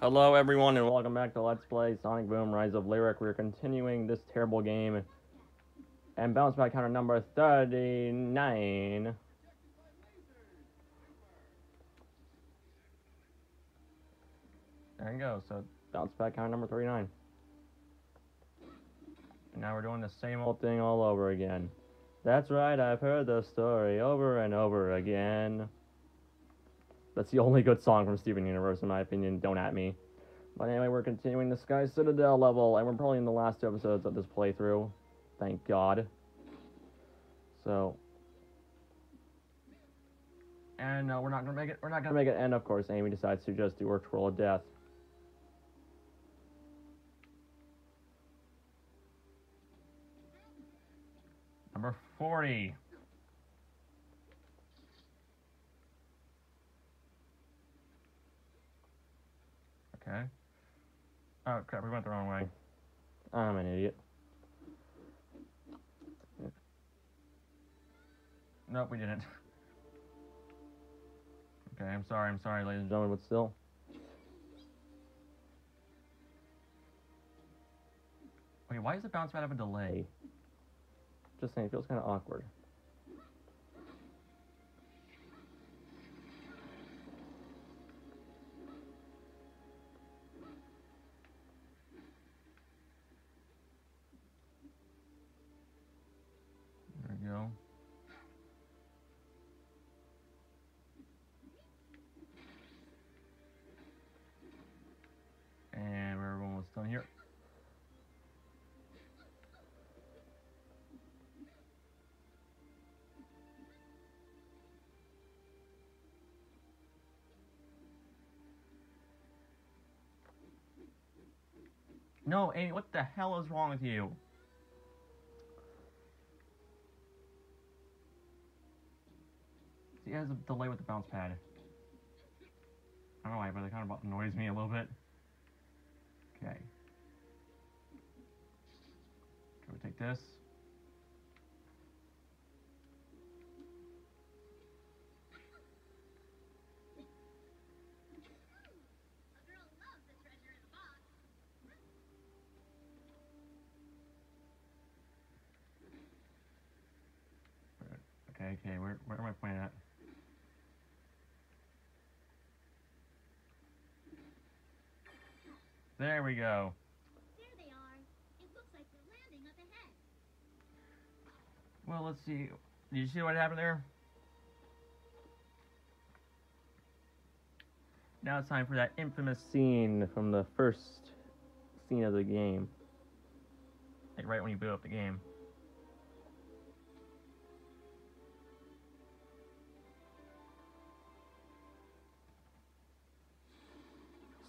Hello, everyone, and welcome back to Let's Play Sonic Boom Rise of Lyric. We're continuing this terrible game. And bounce back counter number 39. There you go, so bounce back counter number 39. And now we're doing the same old thing all over again. That's right, I've heard the story over and over again. That's the only good song from Steven Universe, in my opinion. Don't at me. But anyway, we're continuing the Sky Citadel level, and we're probably in the last two episodes of this playthrough. Thank God. So, and uh, we're not gonna make it. We're not gonna make it end. Of course, Amy decides to just do her twirl of death. Number forty. Okay. Oh crap, we went the wrong way. I'm an idiot. Nope, we didn't. Okay, I'm sorry, I'm sorry, ladies and gentlemen, but still. Wait, why does the bounce pad have a delay? Just saying, it feels kind of awkward. No, Amy, what the hell is wrong with you? It has a delay with the bounce pad. I don't know why, but it kind of annoys me a little bit. Okay. Can we take this? Okay, where, where am I pointing at? There we go. There they are. It looks like we're landing up ahead. Well, let's see. Did you see what happened there? Now it's time for that infamous scene from the first scene of the game. Like right when you boot up the game.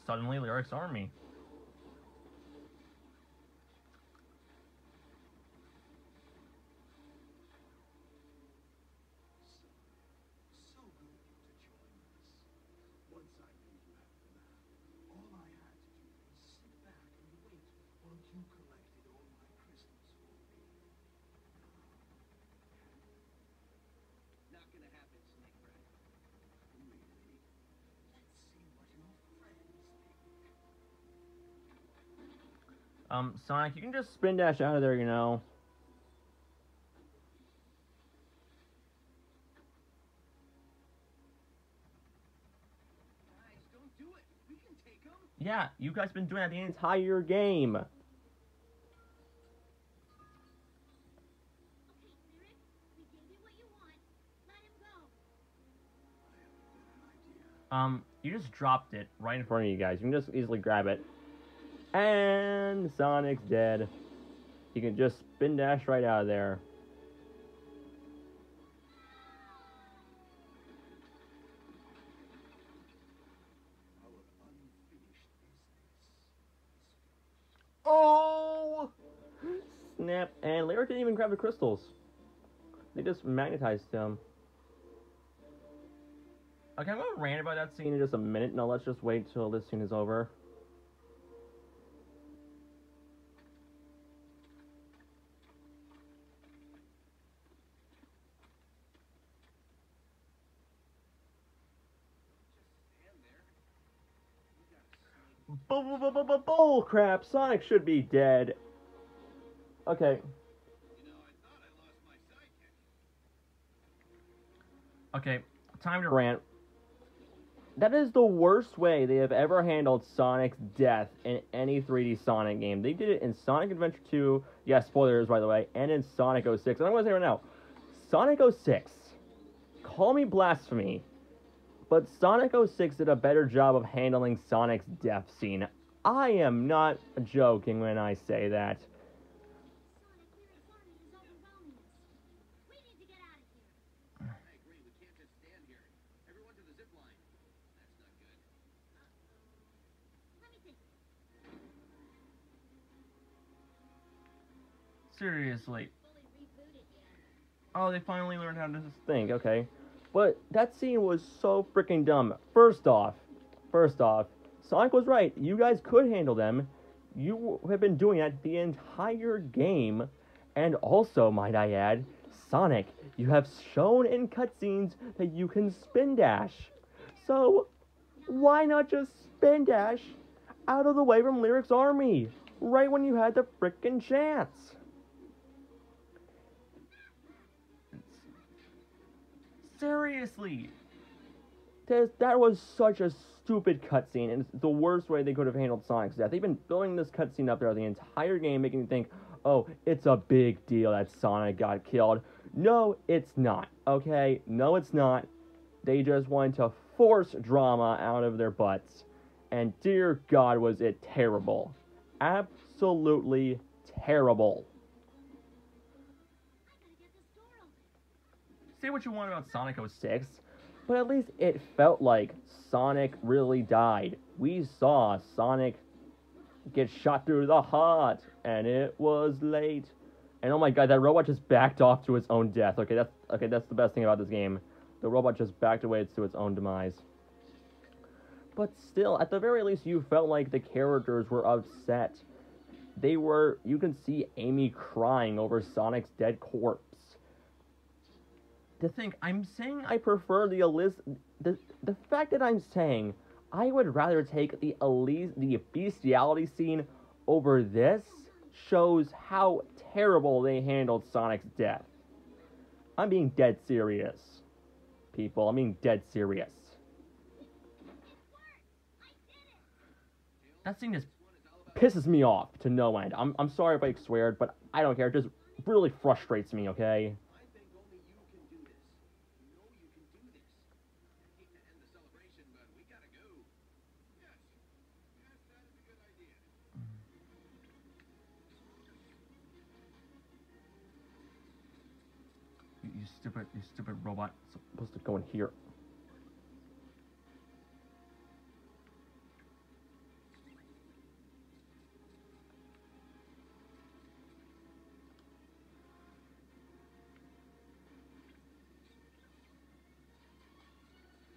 Suddenly, Lyric's army. So good of you to join us. Once I knew you had the map, all I had to do was sit back and wait while you collected all my crystals for me. Not gonna happen, Snake Rat. Really? Let's see what your friends think. Um, Sonic, you can just spin dash out of there, you know. Guys, don't do it. We can take them. Yeah, you guys been doing that the entire game. Okay, Lyric, you what you want. Let him go. I have a better idea. Um, you just dropped it right in front of you guys. You can just easily grab it. And Sonic's dead. He can just spin dash right out of there. Oh! Snap. And Larry didn't even grab the crystals. They just magnetized him. Okay, I'm gonna rant about that scene in just a minute. No, let's just wait till this scene is over. Bull, crap. Sonic should be dead. Okay. You know, I thought I lost my sidekick. Okay. Time to rant. That is the worst way they have ever handled Sonic's death in any 3D Sonic game. They did it in Sonic Adventure 2, yes, spoilers by the way, and in Sonic 06. And I'm going to say right now, Sonic 06, call me blasphemy, but Sonic 06 did a better job of handling Sonic's death scene. I am not joking when I say that. Seriously. Oh, they finally learned how to think. Okay, but that scene was so freaking dumb. First off, first off, Sonic was right. You guys could handle them. You have been doing that the entire game, and also, might I add, Sonic, you have shown in cutscenes that you can spin dash. So, why not just spin dash out of the way from Lyric's army right when you had the frickin' chance? Seriously. That, that was such a stupid cutscene, and it's the worst way they could have handled Sonic's death. They've been building this cutscene up there the entire game, making you think, oh, it's a big deal that Sonic got killed. No, it's not, okay? No, it's not. They just wanted to force drama out of their butts. And dear God, was it terrible. Absolutely terrible. Say what you want about Sonic 06, but at least it felt like Sonic really died. We saw Sonic get shot through the heart, and it was late. And oh my god, that robot just backed off to its own death. Okay, that's okay. That's the best thing about this game. The robot just backed away to its own demise. But still, at the very least, you felt like the characters were upset. They were. You can see Amy crying over Sonic's dead corpse to think I'm saying I prefer the Elise the the fact that I'm saying I would rather take the Elise the bestiality scene over this shows how terrible they handled Sonic's death. I'm being dead serious. People, I'm being dead serious. That scene just pisses me off to no end. I'm I'm sorry if I sweared, but I don't care. It just really frustrates me, okay? I think only you can do this. You know you can do this. I hate to end the celebration, but we gotta go. Yes. Yes, that is a good idea. You, you stupid, robot. It's supposed to go in here.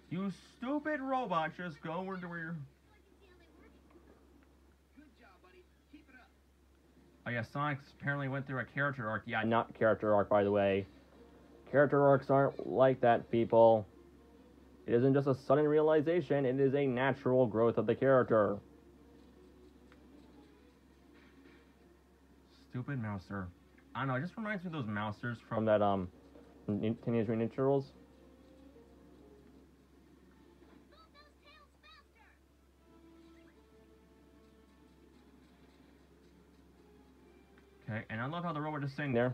You stupid robot, just go where you're. Good job, buddy. Keep it up. Oh yeah, Sonic apparently went through a character arc. Yeah, not character arc, by the way. Character arcs aren't like that, people. It isn't just a sudden realization, it is a natural growth of the character. Stupid Mouser. I don't know, it just reminds me of those Mousers from that, um, Teenage Mutant Ninja Turtles. Move those tails faster. Okay, and I love how the robot is sitting there.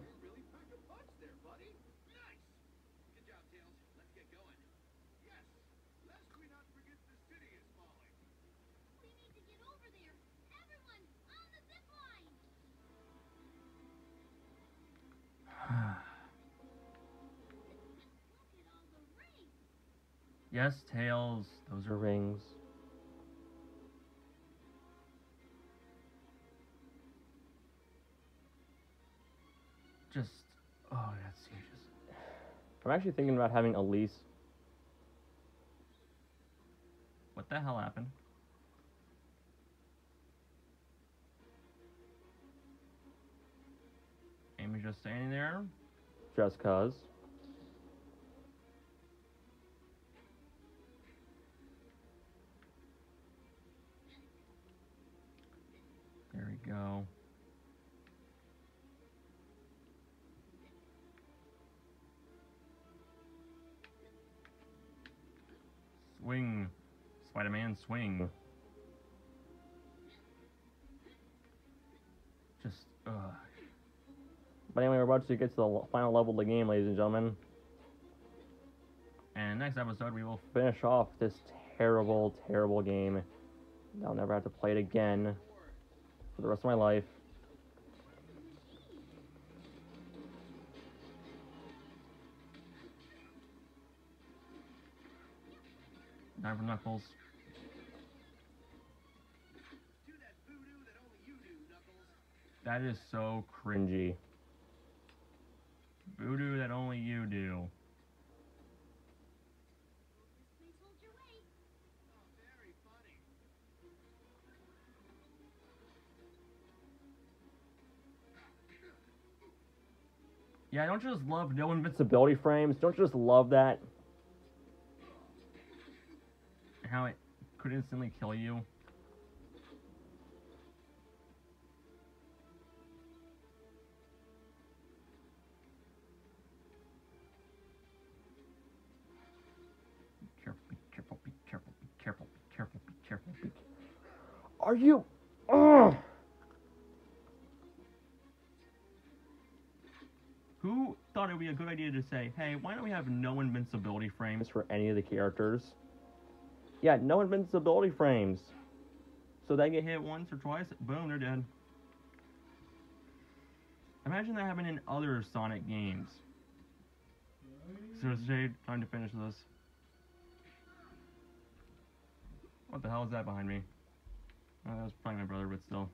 Yes, Tails, those are rings. Just, oh, that's huge. I'm actually thinking about having Elise. What the hell happened? Amy's just standing there. Just cuz. Go. Swing. Spider-Man, swing. Just, ugh. But anyway, we're about to get to the final level of the game, ladies and gentlemen. And next episode, we will finish off this terrible, terrible game. I'll never have to play it again for the rest of my life. Time for Knuckles. Do that voodoo that only you do, Knuckles. That is so cringy. Voodoo that only you do. Yeah, don't you just love no invincibility frames? Don't you just love that? How it could instantly kill you. Careful, careful, be careful, be careful, careful, be a good idea to say, hey, why don't we have no invincibility frames for any of the characters? Yeah, no invincibility frames. So they get hit once or twice, boom, they're dead. Imagine that happening in other Sonic games. So Jade, time to finish this. What the hell is that behind me? Oh, that was probably my brother, but still.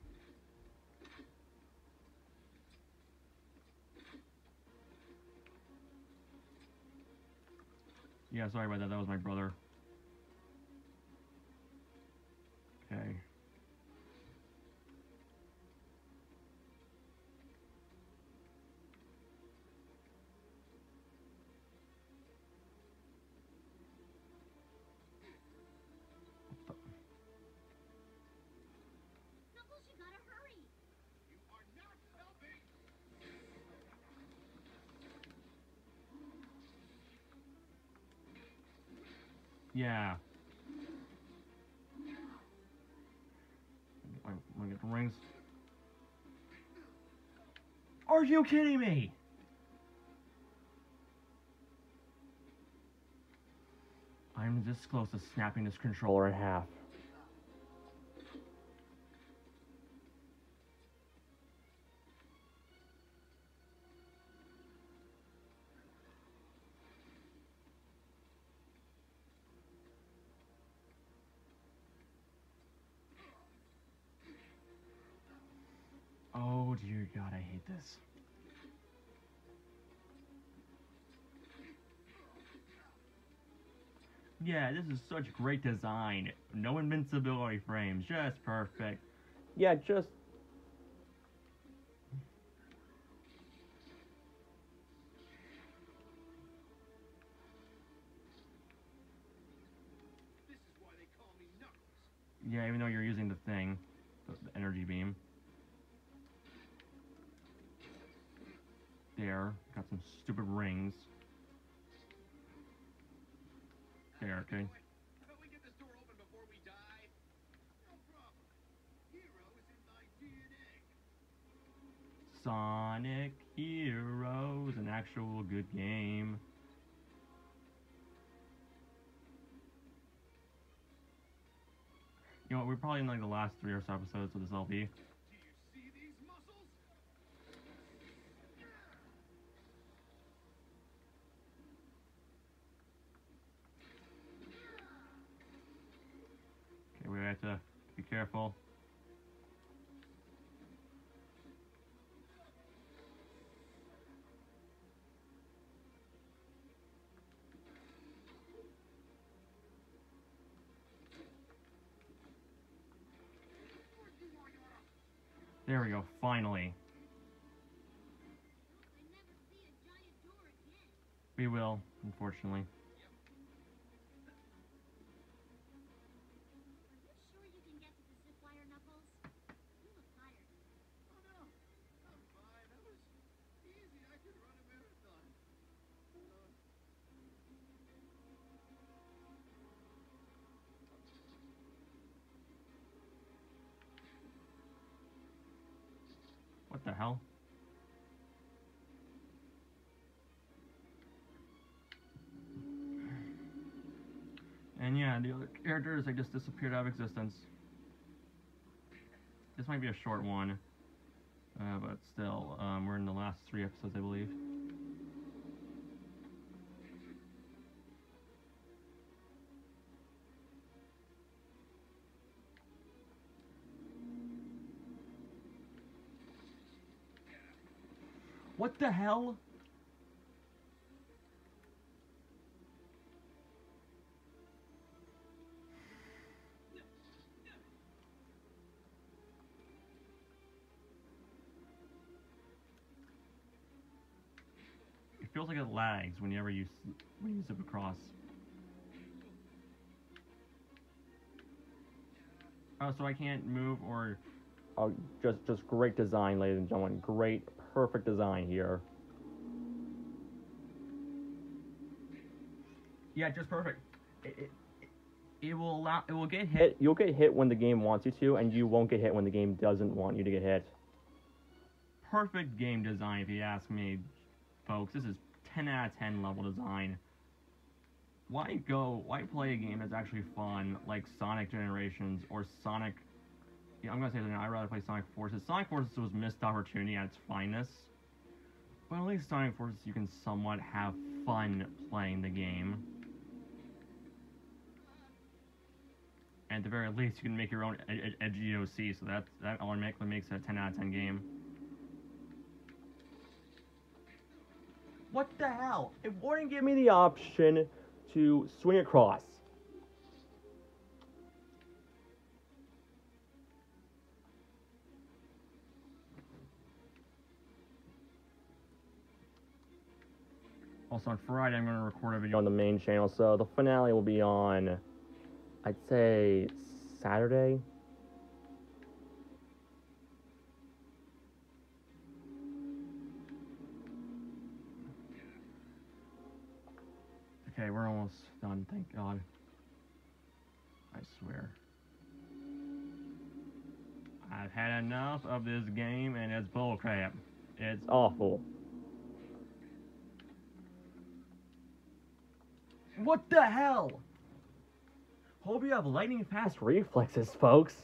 Yeah, sorry about that. That was my brother. Yeah. I want to get the rings. Are you kidding me? I'm this close to snapping this controller in half. God, I hate this. Yeah, this is such great design. No invincibility frames, just perfect. Yeah, just. This is why they call me Knuckles. Yeah, even though you're using the thing, the, the energy beam. There, got some stupid rings. There, okay. Wait, how about we get this door open before we die? No problem. Hero is in my DNA. Sonic Heroes, an actual good game. You know, what, we're probably in like the last three or so episodes of this LP. Do you see these muscles? Okay, we have to be careful. There we go, finally. We will, unfortunately. Are you sure you can get to the zip wire, Knuckles? You look tired. The hell? And yeah, the other characters they just disappeared out of existence. This might be a short one, uh, but still, um, we're in the last three episodes, I believe. What the hell? It feels like it lags whenever you when you zip across. Oh, so I can't move or. Oh, just just great design, ladies and gentlemen. Great, perfect design here. Yeah, just perfect. It, it, it will allow. It will get hit. You'll get hit when the game wants you to, and you won't get hit when the game doesn't want you to get hit. Perfect game design, if you ask me, folks. This is 10 out of 10 level design. Why go? Why play a game that's actually fun, like Sonic Generations or Sonic? Yeah, I'm gonna say that I'd rather play Sonic Forces. Sonic Forces was missed opportunity at its finest, but at least Sonic Forces you can somewhat have fun playing the game. And at the very least, you can make your own ed- ed- edgy OC, so that that automatically makes it a 10 out of 10 game. What the hell? It wouldn't give me the option to swing across. Also on Friday, I'm going to record a video on the main channel, so the finale will be on, I'd say, Saturday. Okay, we're almost done, thank God. I swear. I've had enough of this game and it's bullcrap. It's awful. What the hell? Hope you have lightning fast reflexes, folks.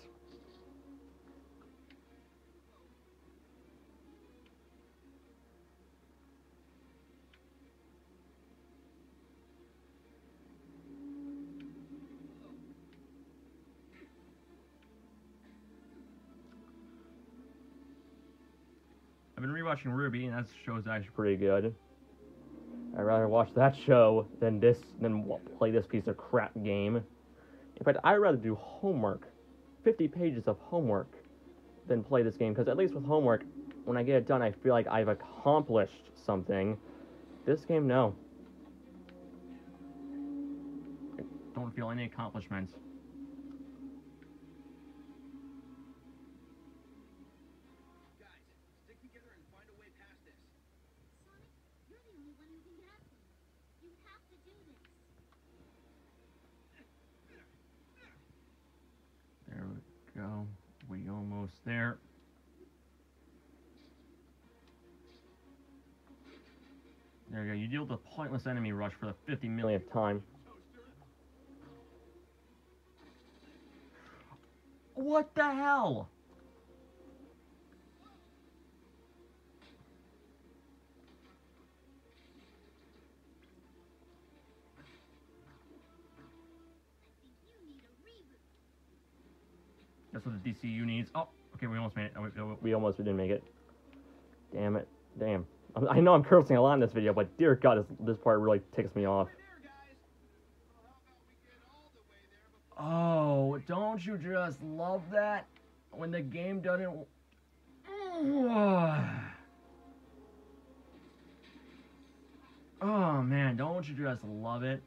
I've been rewatching RWBY, and that show's actually pretty good. I'd rather watch that show than this than play this piece of crap game. In fact, I'd rather do homework, 50 pages of homework, than play this game. Because at least with homework, when I get it done, I feel like I've accomplished something. This game, no. I don't feel any accomplishments. There. There you go. You deal with the pointless enemy rush for the 50 millionth time. What the hell? That's what the DCU needs. Oh, okay, we almost made it. Oh, we- We almost didn't make it. Damn it. Damn. I'm- know I'm cursing a lot in this video, but dear God, this, this part really ticks me off. We're there, guys. Well, how about we get all the way there before Oh, don't you just love that? When the game doesn't. Oh man, don't you just love it?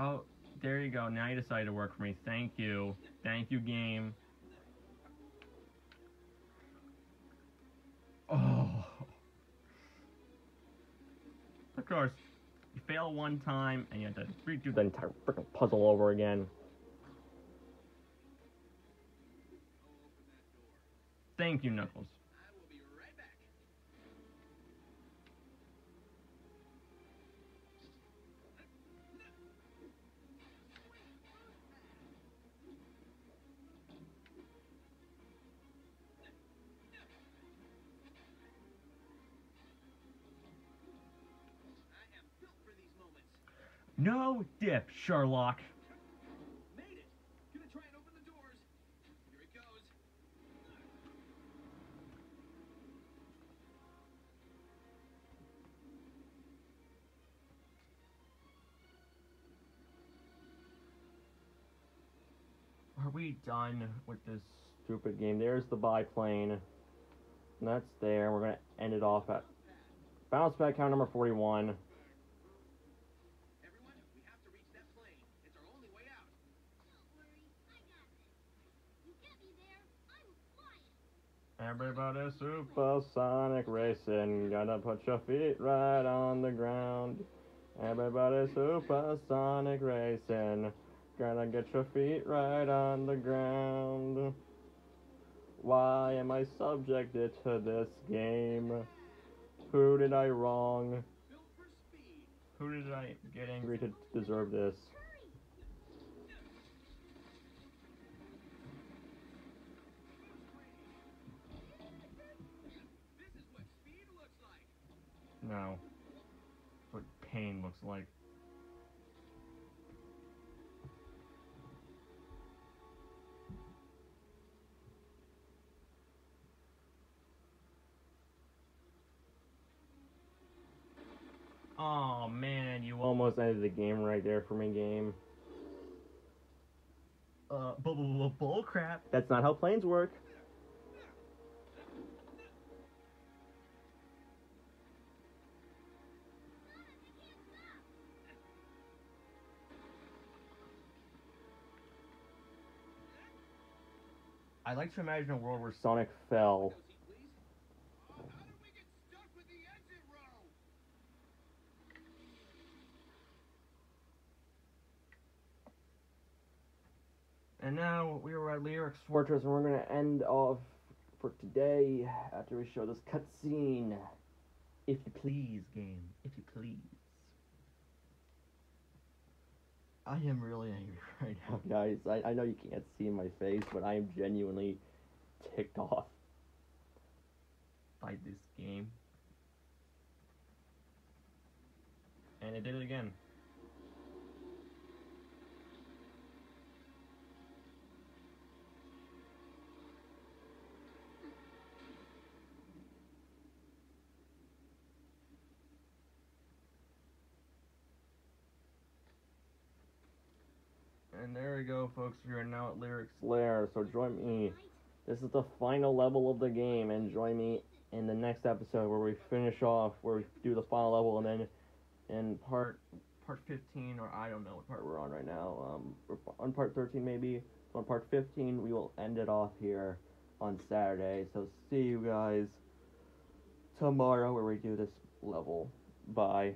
Oh, there you go. Now you decided to work for me. Thank you. Thank you, game. Oh. Of course, you fail one time and you have to redo the entire freaking puzzle over again. Thank you, Knuckles. It goes. Are we done with this stupid game? There's the biplane. And that's there. We're gonna end it off at bounce back count number 41. Everyone, we have to reach that plane. It's our only way out. Don't worry, I got this. You get me there, I'm flying. Everybody supersonic racing. Gotta put your feet right on the ground. Everybody supersonic racing. Gotta get your feet right on the ground. Why am I subjected to this game? Who did I wrong? Built for speed. Who did I get angry to deserve? This No. What pain looks like. Oh man, you almost ended the game right there for me, game. Uh, bull, bull, bull, bull crap. That's not how planes work. I like to imagine a world where Sonic fell. And now we are at Lyrics Fortress, and we're gonna end off for today after we show this cutscene. If you please, game. If you please. I am really angry right now, oh, guys. I, I know you can't see my face, but I am genuinely ticked off by this game. And it did it again. And there we go, folks. We are now at Lyrics Lair. So join me. This is the final level of the game, and join me in the next episode where we finish off, where we do the final level, and then in part part 15, or I don't know what part we're on right now. Um, we're on part 13 maybe. On part 15, we will end it off here on Saturday. So see you guys tomorrow where we do this level. Bye.